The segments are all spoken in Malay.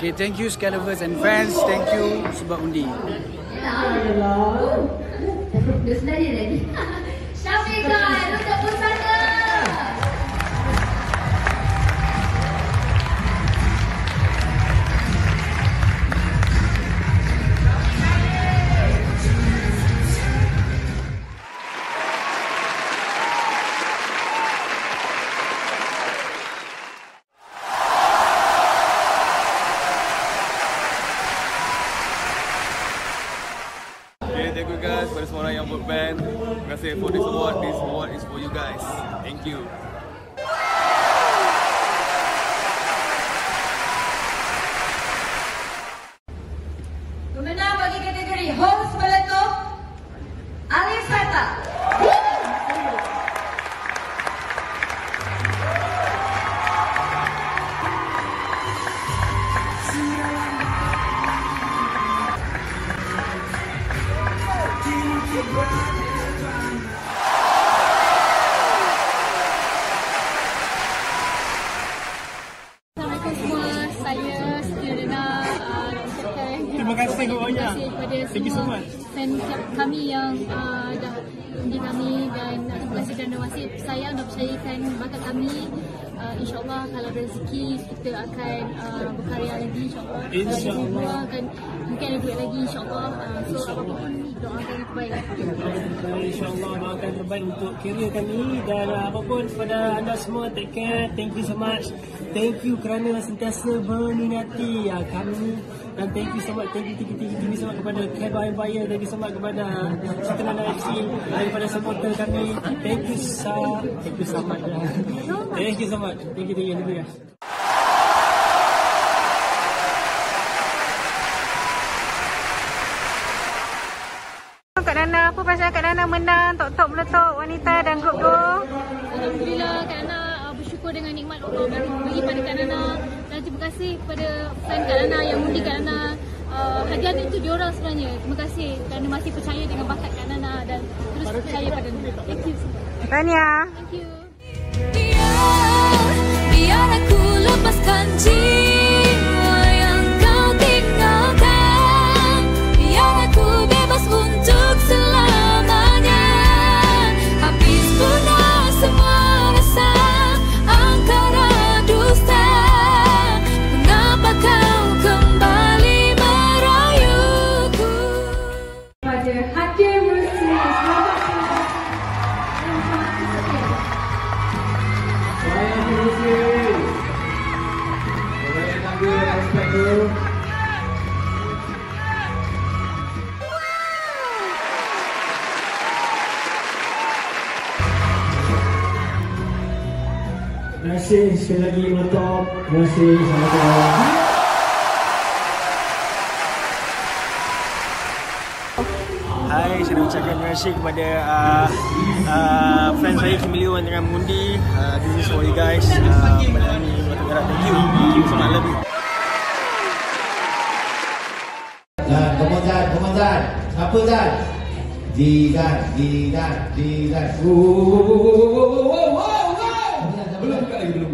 Okay, thank you Scalovers and fans. Thank you sebab undi. Dia sebenarnya lagi. Syafiqah thank you guys pada semua orang yang buat band. Terima kasih for this award. This award is for you guys. Thank you. Kepada semua fan kami yang uh, dah undi kami dan uh, terima kasih kerana masih sayang dan percayakan bakat kami. Uh, InsyaAllah kalau rezeki kita akan uh, berkarya lagi insyaAllah. Kalau InsyaAllah. rezeki keluar akan mungkin ada duit lagi insyaAllah. Uh, so apapun doakan yang terbaik. Dan InsyaAllah doakan yang terbaik untuk kerjaya kami dan uh, apapun kepada anda semua take care thank you so much thank you kerana sentiasa meminati uh, kami dan thank you so much thank you thank you thank you, thank you so much kepada Keba Empire thank you so much kepada Citrananda FC daripada supporter kami thank you so thank you so much thank you so much thank you thank you, thank you guys. Kak Nana, apa perasaan Kak Nana menang? Tok-tok meletup wanita dan grup 2? Alhamdulillah Kak Nana uh, bersyukur dengan nikmat Allah bagi, bagi pada Kak Nana. Dan terima kasih kepada fan Kak Nana yang undi Kak Nana. Uh, hadiah itu diorang sebenarnya. Terima kasih kerana masih percaya dengan bakat Kak Nana dan terus percaya pada Nana thank you. Tania. thank you Terima kasih sekali lagi Meletup Terima kasih Hai, saya nak ucapkan terima kasih kepada uh, uh, fans saya Kimilio yang tengah mengundi. Uh, this is for you guys. Uh, kami, Batu Merah, thank you. Thank you so much, love you. Zan. Siapa Zan? Zizan, Zizan, Zizan. Wow, wow, wow, wow, wow, wow. Belum buka lagi, belum.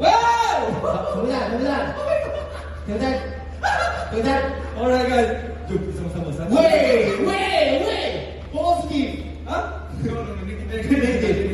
Wow! Siapa Zan? Siapa Zan? Alright guys. Jom kita sama-sama. Wey, wey, wey. Positif. Ha? Top,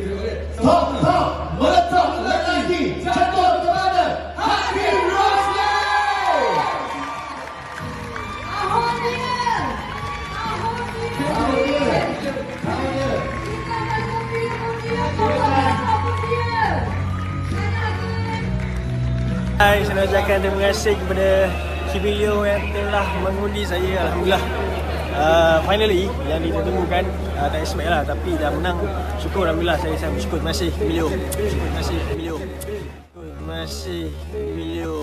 Hai, saya nak ucapkan terima kasih kepada Kimilio yang telah mengundi saya. Alhamdulillah. Uh, finally yang ditemukan uh, tak expect lah tapi dah menang syukur Alhamdulillah saya sangat bersyukur terima kasih Kimilio terima kasih Kimilio terima kasih Kimilio